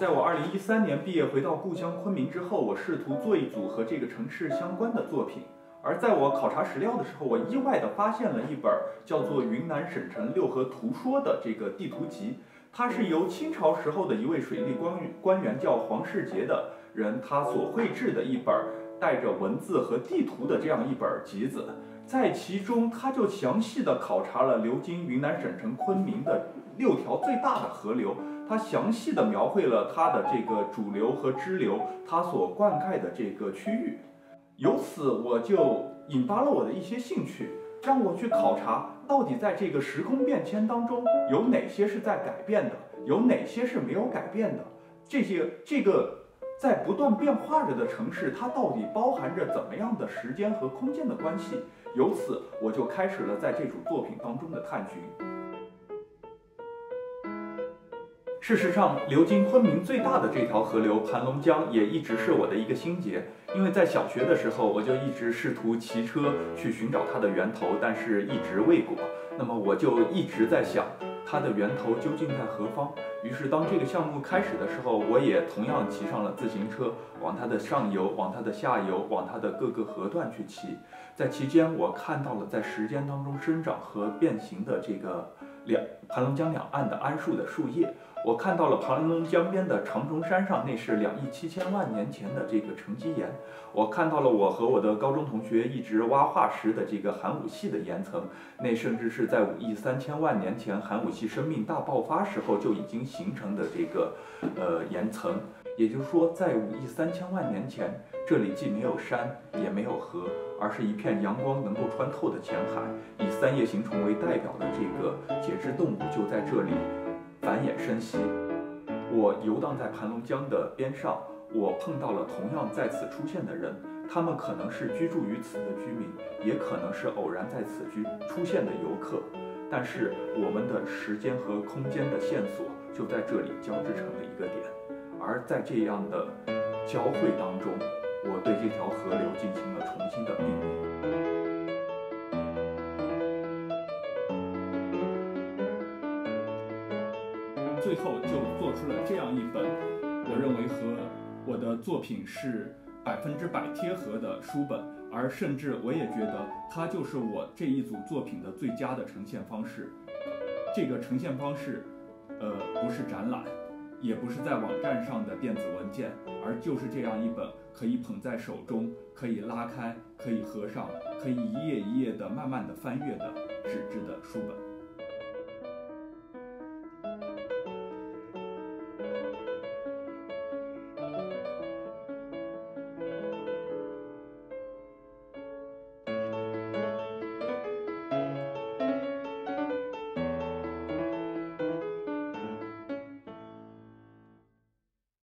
在我二零一三年毕业回到故乡昆明之后，我试图做一组和这个城市相关的作品。而在我考察史料的时候，我意外地发现了一本叫做《云南省城六合图说》的这个地图集，它是由清朝时候的一位水利官官员叫黄世杰的人他所绘制的一本带着文字和地图的这样一本集子，在其中他就详细地考察了流经云南省城昆明的六条最大的河流，他详细地描绘了它的这个主流和支流，它所灌溉的这个区域。由此，我就引发了我的一些兴趣，让我去考察到底在这个时空变迁当中，有哪些是在改变的，有哪些是没有改变的。这些这个在不断变化着的城市，它到底包含着怎么样的时间和空间的关系？由此，我就开始了在这组作品当中的探寻。事实上，流经昆明最大的这条河流盘龙江也一直是我的一个心结。因为在小学的时候，我就一直试图骑车去寻找它的源头，但是一直未果。那么我就一直在想，它的源头究竟在何方？于是当这个项目开始的时候，我也同样骑上了自行车，往它的上游、往它的下游、往它的各个河段去骑。在期间，我看到了在时间当中生长和变形的这个两盘龙江两岸的桉树的树叶。我看到了盘龙江边的长城山上，那是两亿七千万年前的这个沉积岩。我看到了我和我的高中同学一直挖化石的这个寒武系的岩层，那甚至是在五亿三千万年前寒武系生命大爆发时候就已经形成的这个呃岩层。也就是说，在五亿三千万年前，这里既没有山也没有河，而是一片阳光能够穿透的浅海。以三叶形虫为代表的这个节肢动物就在这里。繁衍生息，我游荡在盘龙江的边上，我碰到了同样在此出现的人，他们可能是居住于此的居民，也可能是偶然在此居出现的游客，但是我们的时间和空间的线索就在这里交织成了一个点，而在这样的交汇当中，我对这条河流进行了重新的命名。最后就做出了这样一本，我认为和我的作品是百分之百贴合的书本，而甚至我也觉得它就是我这一组作品的最佳的呈现方式。这个呈现方式，呃，不是展览，也不是在网站上的电子文件，而就是这样一本可以捧在手中、可以拉开、可以合上、可以一页一页的慢慢的翻阅的纸质的书本。